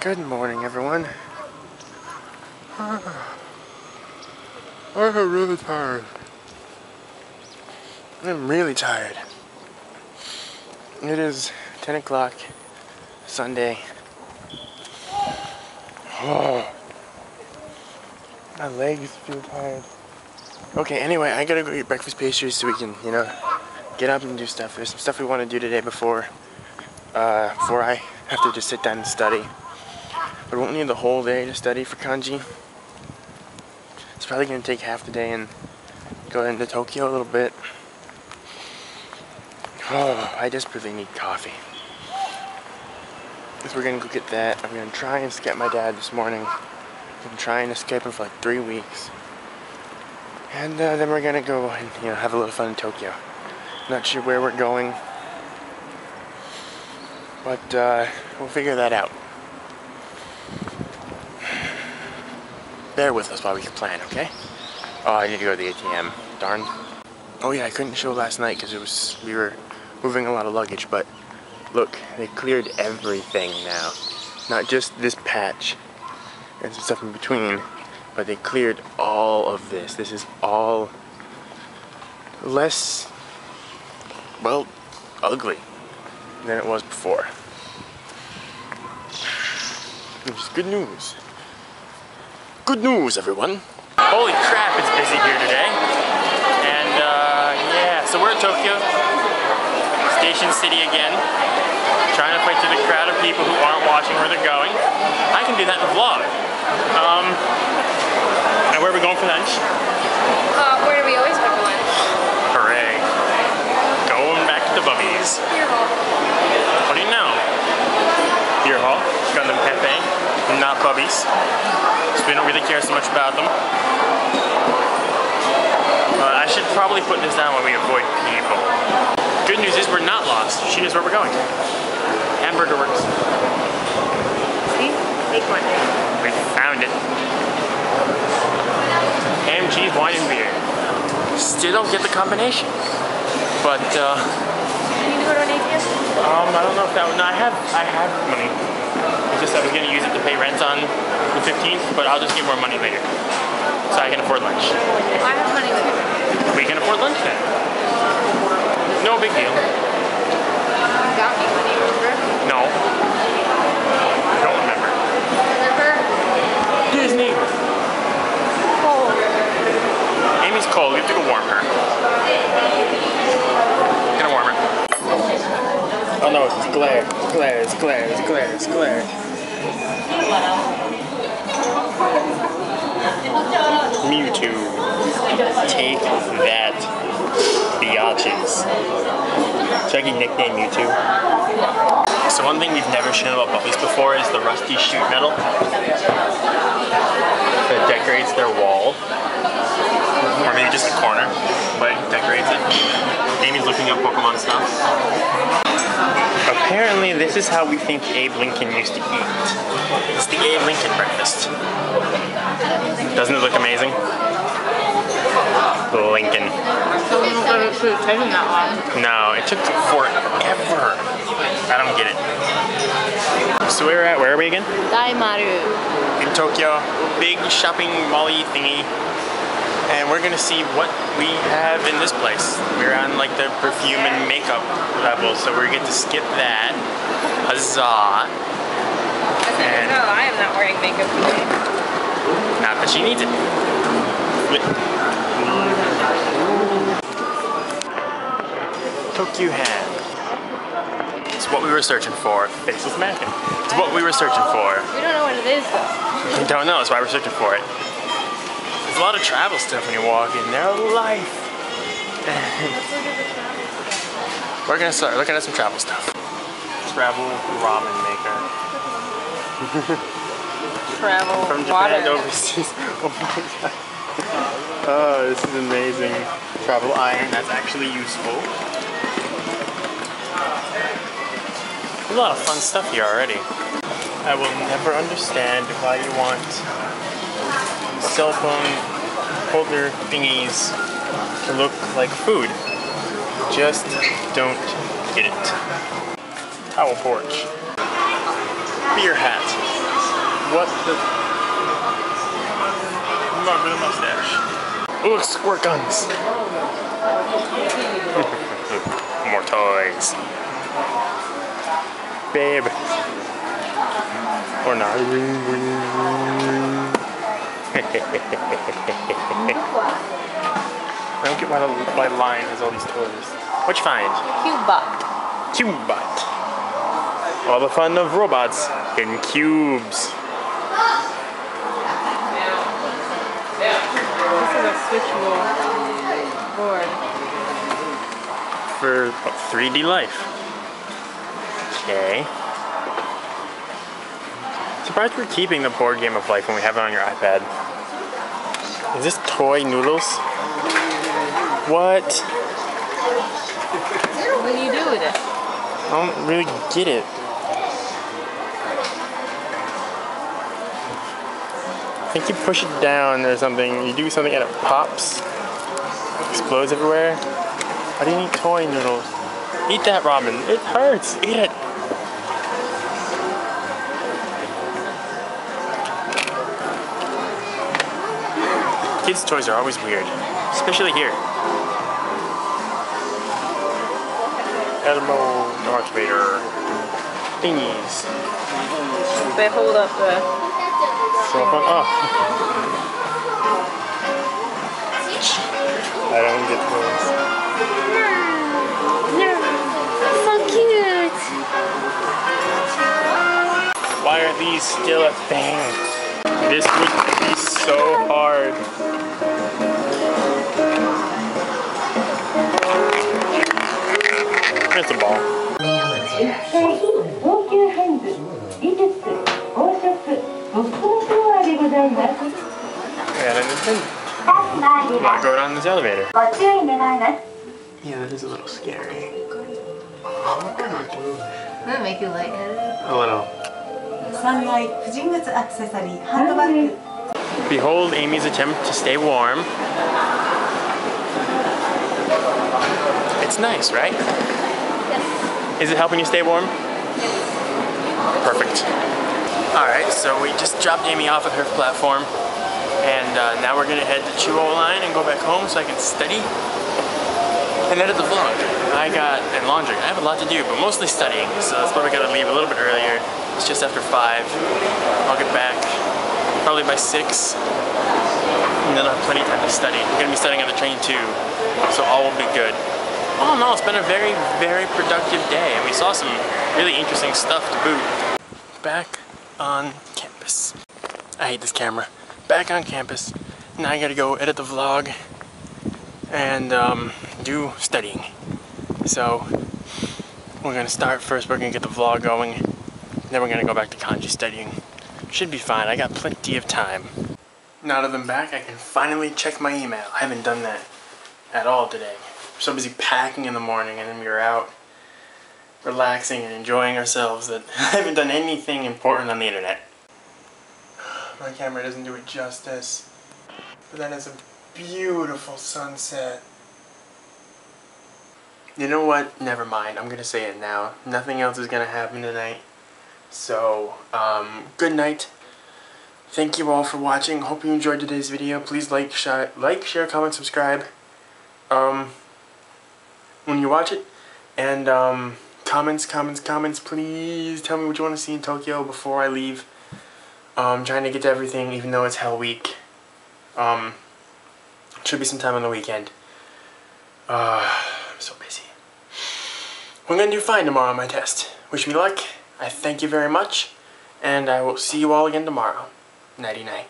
Good morning, everyone. I'm really tired. I'm really tired. It is 10 o'clock, Sunday. Oh, my legs feel tired. Okay, anyway, I gotta go get breakfast pastries so we can, you know, get up and do stuff. There's some stuff we want to do today before, uh, before I have to just sit down and study. We won't need the whole day to study for kanji. It's probably gonna take half the day and go into Tokyo a little bit. Oh, I desperately need coffee. So we're gonna go get that. I'm gonna try and Skype my dad this morning. I'm trying to Skype him for like three weeks. And uh, then we're gonna go and you know have a little fun in Tokyo. Not sure where we're going, but uh, we'll figure that out. Bear with us while we plan, okay? Oh, I need to go to the ATM. Darn. Oh yeah, I couldn't show last night because it was we were moving a lot of luggage, but look, they cleared everything now. Not just this patch and some stuff in between, but they cleared all of this. This is all less, well, ugly than it was before. Which is good news. Good news, everyone. Holy crap, it's busy here today. And uh, yeah, so we're in Tokyo, Station City again, trying to fight through the crowd of people who aren't watching where they're going. I can do that in the vlog. Um, and where are we going for lunch? Uh, where do we always go for lunch? Hooray. Going back to the bubbies. Beer hall. What do you know? Beer hall, Gundam Cafe, not bubbies. We don't really care so much about them. Uh, I should probably put this down when we avoid people. Good news is we're not lost. She knows where we're going. Hamburger Works. See? Big one. We found it. Cheese, wine, and beer. Still don't get the combination. But, uh, You need to go to an ATM? Um, I don't know if that would, no, I have, I have money. It's just I was gonna use it to pay rent on the 15th, but I'll just get more money later. So I can afford lunch. I have money too. We can afford lunch then. No big deal. You got me money, remember? No. Don't remember. Remember? Disney. Oh. Amy's cold, we have to go warm her. Gonna warm her. Oh no, it's glare, it's glare, it's glare, it's glare, it's glare. Mewtwo. Take that, biatches. Should I nickname Mewtwo? So one thing we've never shown about puppies before is the rusty sheet metal that decorates their wall. Or maybe just a corner, but decorates it. Amy's looking up Pokemon stuff. Apparently, this is how we think Abe Lincoln used to eat. It's the Abe Lincoln breakfast. Doesn't it look amazing? Lincoln. taking that long. No, it took forever. I don't get it. So where we're at, where are we again? Daimaru. in Tokyo, big shopping mall-y thingy. And we're gonna see what we have in this place. We're on like the perfume and makeup level, so we get to skip that. Huzzah! And- No, I am not wearing makeup today. Not that she needs it. Tokyu Hands. It's what we were searching for. Faceless mannequin. It's what we were searching for. We don't know what it is though. We don't know, that's why we're searching for it. There's a lot of travel stuff when you walk in there. Life. Let's look at the travel. We're gonna start looking at some travel stuff. Travel ramen maker. Travel. From. Japan to overseas. Oh my god. Oh, this is amazing. Travel iron, that's actually useful. There's a lot of fun stuff here already. I will never understand why you want cell phone holder thingies to look like food. Just don't get it. Towel porch. Beer hat. what the... Mustache. Ooh, squirt guns. More toys. Babe. Or not. I don't get why the why Lion has all these toys. What'd you find? Cuba. Cubebot. All the fun of robots in cubes. This is a switchable board. for 3D life. Okay. Surprised we're keeping the board game of life when we have it on your iPad. Is this toy noodles? What? What do you do with it? I don't really get it. I think you push it down or something. You do something and it pops. Explodes everywhere. Why do you need toy noodles? Eat that, Robin. It hurts. Eat it. Kids' toys are always weird, especially here. Elmo, Darth Vader, thingies. They hold up the. Cell phone. Oh. I don't get those. So cute. Why are these still a thing? This would be so hard. It's a ball. And a Nintendo. Not going on this elevator. Yeah, that is a little scary. Oh my god. Does that make you lightheaded? A little. Behold Amy's attempt to stay warm. It's nice, right? Is it helping you stay warm? Perfect. Alright, so we just dropped Amy off at her platform. And uh, now we're gonna head to Chuo Line and go back home so I can study and edit the vlog. I got, and laundry, I have a lot to do, but mostly studying. So that's why we gotta leave a little bit earlier. It's just after 5. I'll get back probably by 6 and then I'll have plenty of time to study. I'm gonna be studying on the train too, so all will be good. All in all, it's been a very, very productive day, and we saw some really interesting stuff to boot. Back on campus. I hate this camera. Back on campus. Now I gotta go edit the vlog and um, do studying. So we're gonna start first. We're gonna get the vlog going. Then we're gonna go back to kanji studying. Should be fine. I got plenty of time. Now that I'm back, I can finally check my email. I haven't done that at all today. We're so busy packing in the morning and then we were out relaxing and enjoying ourselves that I haven't done anything important on the internet. My camera doesn't do it justice. But that is a beautiful sunset. You know what? Never mind. I'm gonna say it now. Nothing else is gonna happen tonight. So, um, good night. Thank you all for watching. Hope you enjoyed today's video. Please like, share, like, share, comment, subscribe. Um, when you watch it, and um, comments, comments, comments. Please tell me what you want to see in Tokyo before I leave. Um, trying to get to everything, even though it's Hell Week. Um, should be some time on the weekend. Uh, I'm so busy. I'm gonna do fine tomorrow on my test. Wish me luck. I thank you very much, and I will see you all again tomorrow. Nighty night.